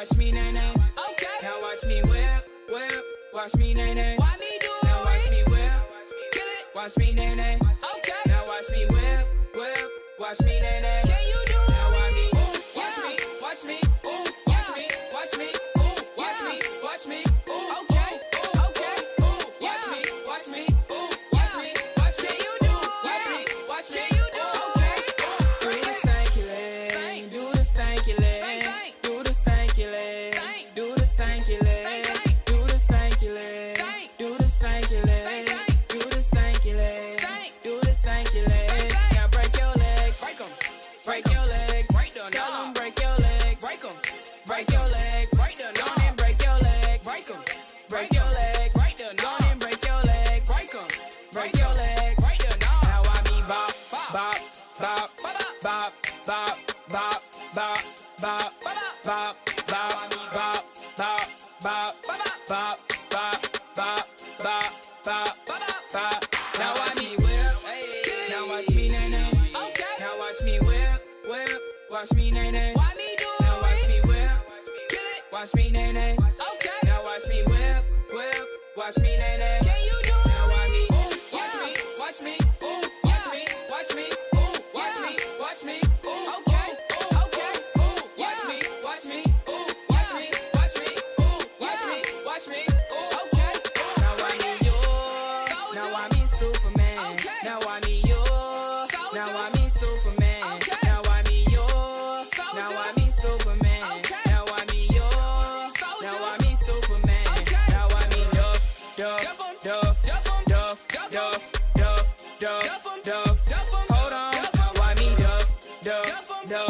watch me nay nay. Okay. Now watch me whip, whip. Watch me nay nay. Why me do it? Now watch me whip. Watch me nay nay. Okay. Now watch me whip, whip. Watch me nay nay. Legs. Break them. Tell 'em break your legs. Break 'em. Break your legs. Break them. Go and break your legs. Break 'em. Break your legs. Break them. Go and break your legs. Break 'em. Break your legs. Break them. Now I mean bop, bop, bop, bop, bop, bop, bop, bop, bop, bop, bop, bop, bop, bop, bop, bop, bop, bop, bop, bop. Watch me nay nay. Now watch me whip. Watch me nay nay. Okay. Now watch me whip, whip. Watch me nay nay. Duff. Hold on, why me Duff? Duff, Duff.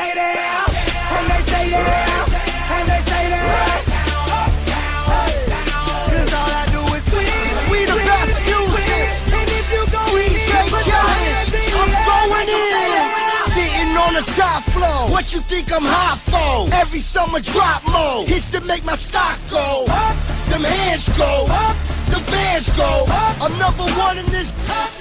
Showtime. And they stay there, and they stay there, and they stay there. Cause all I do is win. We the best music. And if you go DJ I'm going in! Sitting on the top floor. What you think I'm hot for? Every summer drop mode. Hits to make my stock go up. Them hands go up. The bands go up. I'm number one in this,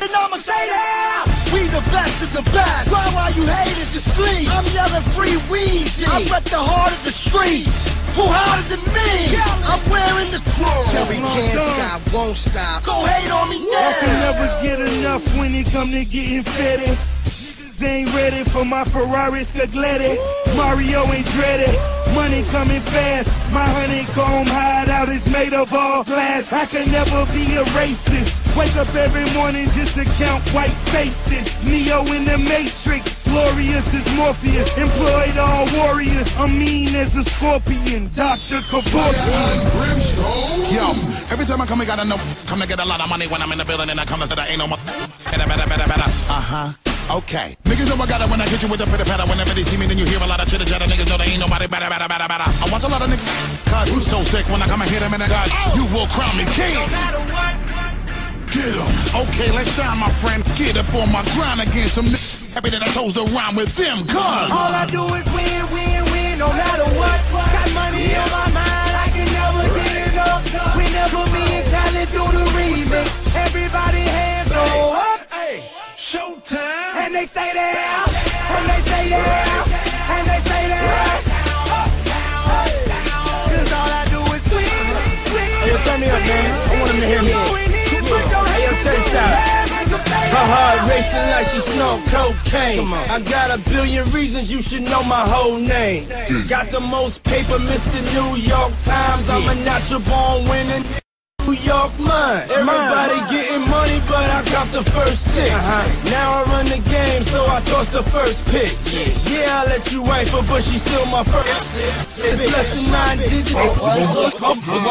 and I'ma say that. The best of the best. Why while you haters asleep? I'm yelling free Weezy. I rep the heart of the streets. Who harder than me? I'm wearing the crown. we can't stop, won't stop. Go hate on me now. I can never get enough when it come to getting fitted. Niggas ain't ready for my Ferrari Scaglietti. Mario ain't dreaded. Money coming fast. My honeycomb hideout is made of all glass. I can never be a racist. Wake up every morning just to count white faces. Neo in the Matrix. Glorious as Morpheus. Employed all warriors. I'm mean as a scorpion. Dr. Kevorkian. Yo, every time I come, I gotta know. Come to get a lot of money when I'm in the building, and I come to say that ain't no more. Better, better, better, better. Uh huh. Okay. Niggas know I got it when I hit you with the pitter patter. Whenever they see me, then you hear a lot of chitter chatter. Niggas know they ain't nobody better, better, better, better. I watch a lot of niggas. Cause you so sick when I come and hit him in the gut. You will crown me king. Get up. Okay, let's shine, my friend. Get up on my grind again. Some niggas happy that I chose to rhyme with them. Cause. All I do is win, win, win, no matter what. Got money on my mind, I can never get enough. Whenever me and Khaled do the remix, everybody hands go up. Showtime. And they stay there, and they stay there, and they stay there. Cause all I do is win, win. Hey, yo, turn me up, man. I want him to hear me. Hey, yo, check this out. Her heart racing like she snort cocaine. I got a billion reasons you should know my whole name. Got the most paper, Mr. New York Times. I'm a natural born winning. New York mine. Everybody getting money, but I got the first 6 uh-huh. Now I run the game, so I toss the first pick. Yeah, I let you wife her, but she's still my first. It's less than nine digits.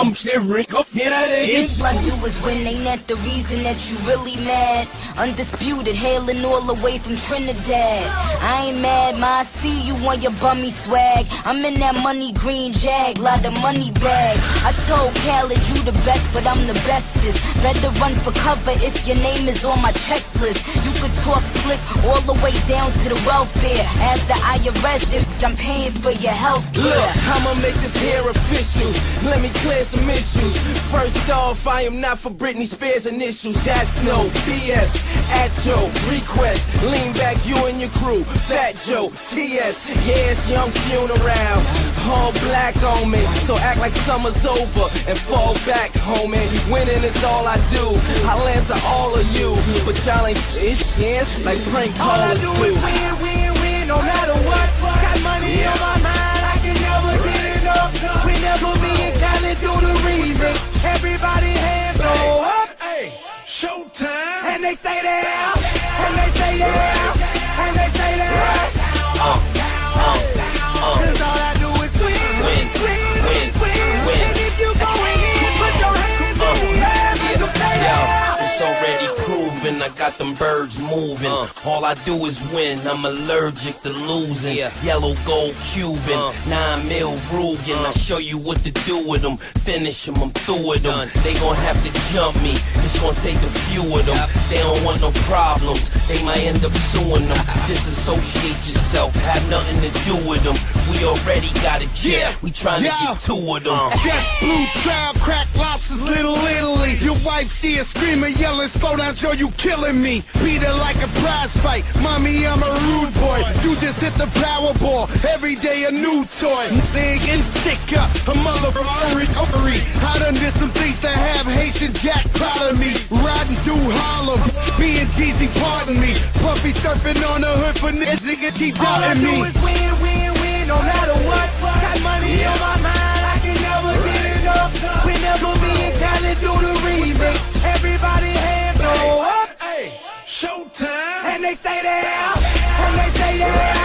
I'm shivering. Hear that again? All I do is win, ain't that the reason that you really mad? Undisputed, hailing all the way from Trinidad. I ain't mad, ma, I see you on your bummy swag. I'm in that money green jag, lot of money bags. I told Khaled you the best, but I'm the bestest. Better run for cover if your name is on my checklist. You could talk slick all the way down to the welfare. As the IRS, if I'm paying for your health Look, care. I'ma make this here official. Let me clear some issues. First off, I am not for Britney Spears initials. That's no BS. At your request, lean back, you and your crew. Fat Joe, TS, yes, young funeral. All black on me, so act like summer's over and fall back, homie. Winning is all I do. I'll answer all of you, but y'all ain't it's chance like prank All I callers do stay there, I got them birds moving. Uh. All I do is win. I'm allergic to losing. Yellow gold Cuban, uh. nine mil Ruger. I uh. show you what to do with them. Finish them. I'm through with them. They gon' have to jump me. It's gonna take a few of them. They don't want no problems. They might end up suing them. Disassociate yourself. Have nothing to do with them. We already got a jet. Yeah. We trying to get two of them. Just blue trial, crack lobsters, little Italy. Your wife, she is screaming, yelling, slow down, Joe, you killing me. Beat her like a prize fight. Mommy, I'm a rude boy. You just hit the Powerball. Every day a new toy. Zig and stick up. A mother from recovery. I done did some things that have Haitian Jack proud of me. Riding through Harlem. Me and Jeezy, pardon me. Puffy surfing on the hood for niggas keep All I do me. is win, win, win, no matter what. Got money on my mind, I can never get enough. Whenever me and Khaled do the remix, everybody and they stay there, and they stay there,